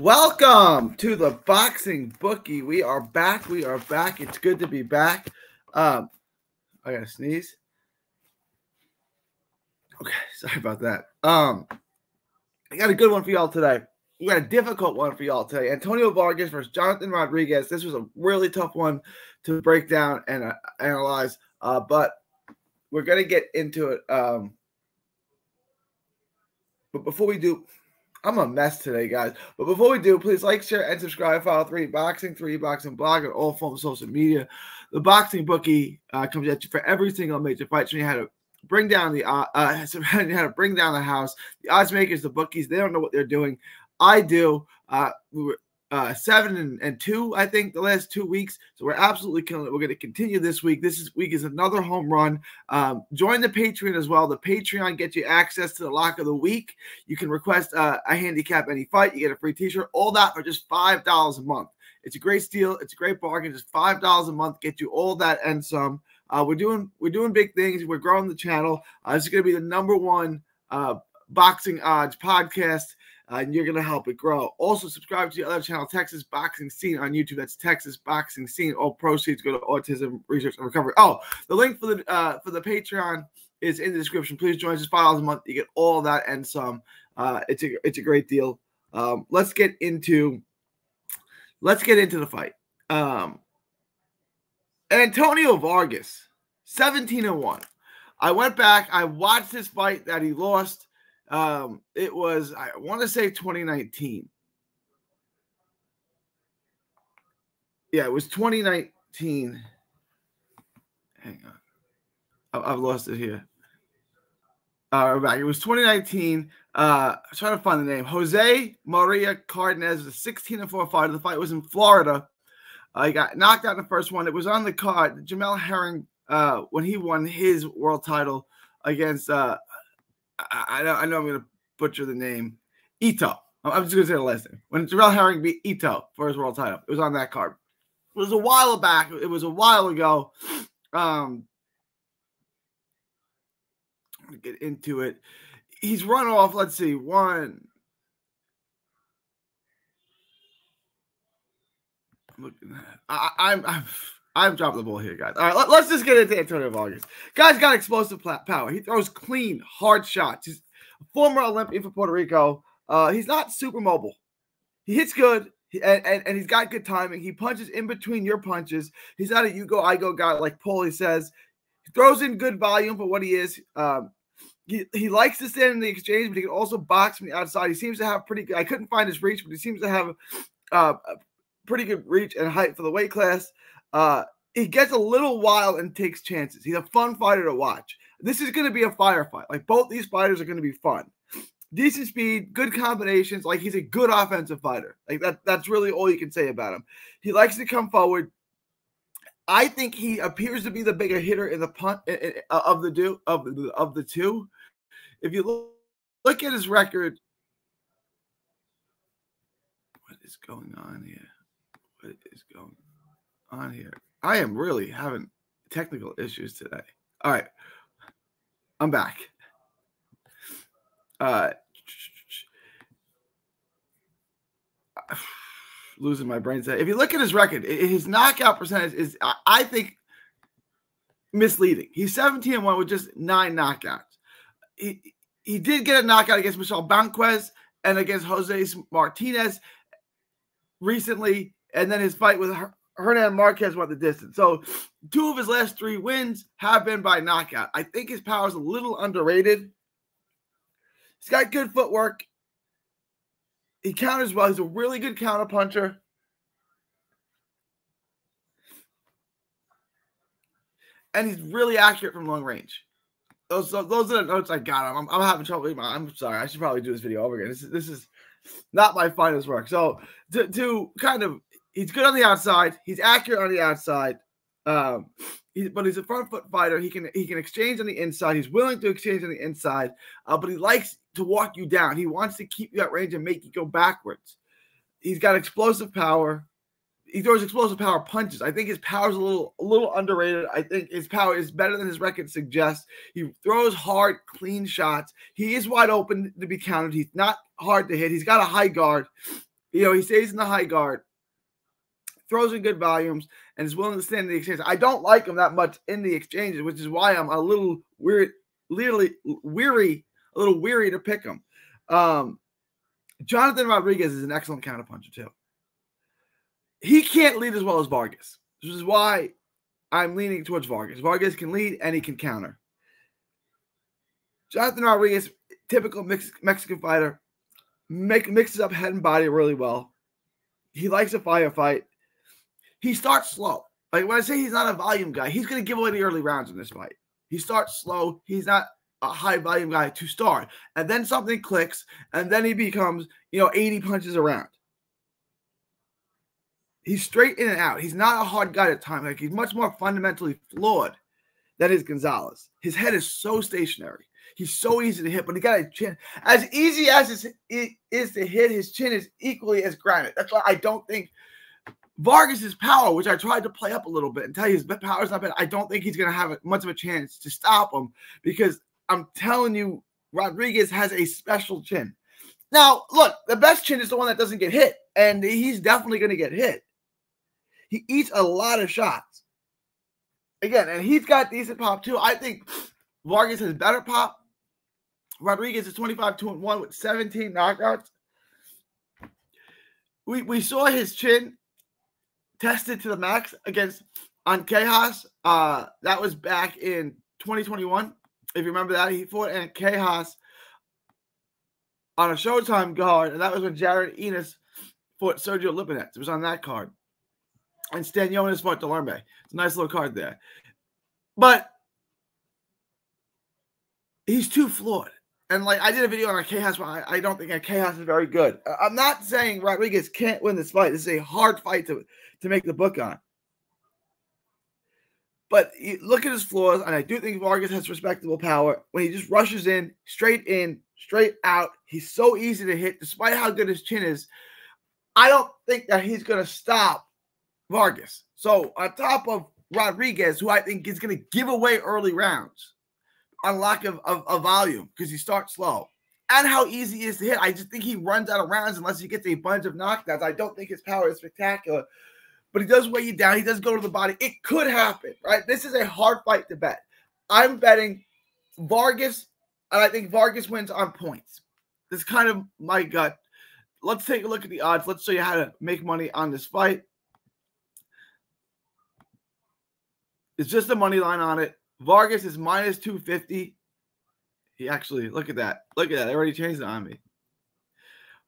Welcome to the boxing bookie. We are back. We are back. It's good to be back. Um, I gotta sneeze. Okay, sorry about that. Um, I got a good one for y'all today. We got a difficult one for y'all today. Antonio Vargas versus Jonathan Rodriguez. This was a really tough one to break down and uh, analyze, uh, but we're gonna get into it. Um, but before we do, I'm a mess today, guys. But before we do, please like, share, and subscribe. Follow three boxing, three boxing blog, and all forms of social media. The boxing bookie uh, comes at you for every single major fight. So you had to bring down the uh, uh had to bring down the house. The odds makers, the bookies, they don't know what they're doing. I do. Uh, we were uh, seven and, and two, I think, the last two weeks. So we're absolutely killing it. We're going to continue this week. This is, week is another home run. Um, join the Patreon as well. The Patreon gets you access to the lock of the week. You can request uh, a handicap any fight. You get a free T-shirt. All that for just five dollars a month. It's a great steal. It's a great bargain. Just five dollars a month get you all that and some. Uh, we're doing we're doing big things. We're growing the channel. Uh, this is going to be the number one uh, boxing odds podcast uh, and you're going to help it grow. Also, subscribe to the other channel, Texas Boxing Scene on YouTube. That's Texas Boxing Scene. All proceeds go to autism research and recovery. Oh, the link for the uh, for the Patreon is in the description. Please join us. Five dollars a month. You get all that and some. Uh, it's a it's a great deal. Um, let's get into let's get into the fight. Um, Antonio Vargas, 17 and 1. I went back, I watched this fight that he lost. Um, it was, I want to say 2019. Yeah, it was 2019. Hang on. I've lost it here. Uh, back. It was 2019. Uh, I'm trying to find the name. Jose Maria Cardenas was a 16 and 4 fighter. The fight was in Florida. Uh, got knocked out in the first one. It was on the card. Jamel Herring, uh, when he won his world title against uh, I, know, I know I'm to butcher the name. Ito. I'm just to say the last name. When Jamel Herring beat Ito for his world title, it was on that card. It was a while back. It was a while ago. Um, get into it. He's run off. Let's see, one. At. I, I'm. I'm I'm dropping the ball here, guys. All right, let, us just get into Antonio Vargas. Guy's got explosive power. He throws clean, hard shots. He's a former Olympian for Puerto Rico. Uh, he's not super mobile. He hits good, and, and, and, he's got good timing. He punches in between your punches. He's not a you go, I go guy like Paulie says. He throws in good volume for what he is. Um, he, he likes to stand in the exchange, but he can also box from the outside. He seems to have pretty good. I couldn't find his reach, but he seems to have uh, pretty good reach and height for the weight class. Uh, he gets a little wild and takes chances. He's a fun fighter to watch. This is going to be a firefight. Like both these fighters are going to be fun. Decent speed, good combinations. Like he's a good offensive fighter. Like that. That's really all you can say about him. He likes to come forward. I think he appears to be the bigger hitter in the punt of the do of the of the two. If you look, look at his record, what is going on here? What is going on here? I am really having technical issues today. All right. I'm back. Uh losing my brain set. If you look at his record, his knockout percentage is I think misleading. He's 17 and 1 with just nine knockouts. He he did get a knockout against Michel Banquez and against Jose Martinez recently, and then his fight with Hernan Marquez went the distance. So two of his last three wins have been by knockout. I think his power is a little underrated. He's got good footwork. He counters well. He's a really good counter puncher. And he's really accurate from long range. Those, those are the notes I got. I'm, I'm having trouble. I'm sorry. I should probably do this video over again. This is, this is not my finest work. So to, to kind of he's good on the outside. He's accurate on the outside. Um, but he's a front foot fighter. He can he can exchange on the inside. He's willing to exchange on the inside, uh, but he likes to walk you down. He wants to keep you at range and make you go backwards. He's got explosive power. he throws explosive power punches. I think his power is a little a little underrated. I think his power is better than his record suggests. He throws hard, clean shots. He is wide open to be countered. He's not hard to hit. He's got a high guard. You know, he stays in the high guard, throws in good volumes, and is willing to stand in the exchange. I don't like him that much in the exchanges, which is why I'm a little weird, literally weary, a little weary to pick him. Um, Jonathan Rodriguez is an excellent counterpuncher too he can't lead as well as Vargas. This is why I'm leaning towards Vargas. Vargas can lead and he can counter. Jonathan Rodriguez, typical mix, Mexican fighter, make, mixes up head and body really well. He likes a firefight. He starts slow. Like when I say he's not a volume guy, he's going to give away the early rounds in this fight. He starts slow. He's not a high volume guy to start. And then something clicks, and then he becomes, you know, 80 punches around. He's straight in and out. He's not a hard guy at time. Like he's much more fundamentally flawed than is Gonzalez. His head is so stationary. He's so easy to hit, but he got a chin. As easy as it is to hit, his chin is equally as granite. That's why I don't think Vargas's power, which I tried to play up a little bit and tell you his power is not bad. I don't think he's going to have much of a chance to stop him because I'm telling you, Rodriguez has a special chin. Now, look, the best chin is the one that doesn't get hit, and he's definitely going to get hit. He eats a lot of shots. Again, and he's got decent pop too. I think Vargas has better pop. Rodriguez is 25 2 and 1 with 17 knockouts. We, we saw his chin tested to the max against Ancajas. Uh, that was back in 2021. If you remember that, he fought Ancajas on a Showtime card, and that was when Jaron Ennis fought Sergio Lipinets. It was on that card and Stan Stanionis fought Dulorme. It's a nice little card there. But he's too flawed. And like I did a video on Chaos, I, I don't think Chaos is very good. I'm not saying Rodriguez can't win this fight. This is a hard fight to, to make the book on. But look at his flaws, and I do think Vargas has respectable power. When he just rushes in, straight in, straight out, he's so easy to hit, despite how good his chin is. I don't think that he's going to stop Vargas. So on top of Rodriguez, who I think is going to give away early rounds on lack of, of, of volume because he starts slow. And how easy he is to hit. I just think he runs out of rounds unless he gets a bunch of knockdowns. I don't think his power is spectacular, but he does weigh you down. He does go to the body. It could happen, right? This is a hard fight to bet. I'm betting Vargas, and I think Vargas wins on points. This is kind of my gut. Let's take a look at the odds. Let's show you how to make money on this fight. It's just a money line on it. Vargas is minus 250. He actually, look at that. Look at that. They already changed it on me.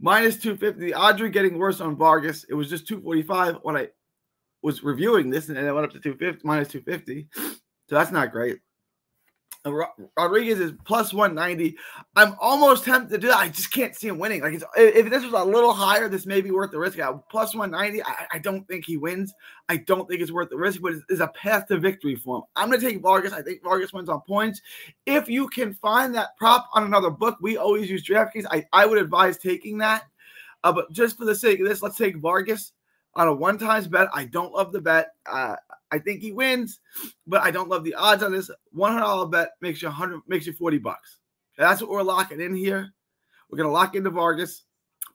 Minus 250. The odds are getting worse on Vargas. It was just 245 when I was reviewing this, and then it went up to 250, minus 250. So that's not great. Rodriguez is plus 190. I'm almost tempted to do that. I just can't see him winning. Like, if this was a little higher, this may be worth the risk. At plus 190, I, I, don't think he wins. I don't think it's worth the risk, but it's, a path to victory for him. I'm going to take Vargas. I think Vargas wins on points. If you can find that prop on another book, we always use DraftKings. I, I would advise taking that. Uh, but just for the sake of this, let's take Vargas on a one times bet. I don't love the bet. Uh, I think he wins, but I don't love the odds on this. One hundred dollar bet makes you hundred makes you forty bucks. That's what we're locking in here. We're gonna lock into Vargas,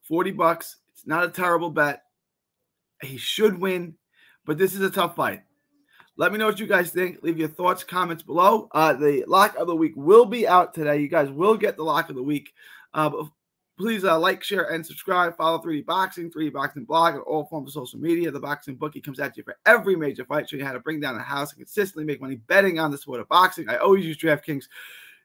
forty bucks. It's not a terrible bet. He should win, but this is a tough fight. Let me know what you guys think. Leave your thoughts, comments below. Uh, the lock of the week will be out today. You guys will get the lock of the week. Uh, Please uh, like, share, and subscribe. Follow 3D Boxing, 3D Boxing blog, and all forms of social media. The Boxing Bookie comes at you for every major fight, showing you how to bring down a house and consistently make money betting on the sport of boxing. I always use DraftKings.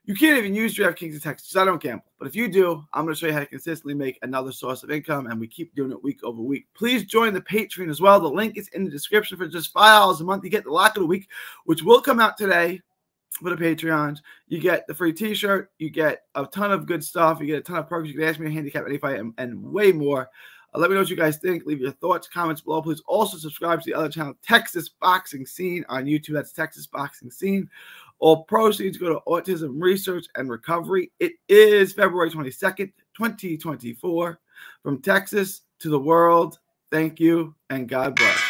You can't even use DraftKings in Texas. I don't gamble. But if you do, I'm going to show you how to consistently make another source of income, and we keep doing it week over week. Please join the Patreon as well. The link is in the description for just $5 a month. You get the lock of the week, which will come out today for the Patreons. You get the free T-shirt. You get a ton of good stuff. You get a ton of perks. You can ask me a handicap any fight and, and way more. Uh, let me know what you guys think. Leave your thoughts, comments below. Please also subscribe to the other channel, Texas Boxing Scene on YouTube. That's Texas Boxing Scene. All proceeds go to autism research and recovery. It is February 22nd, 2024. From Texas to the world, thank you and God bless.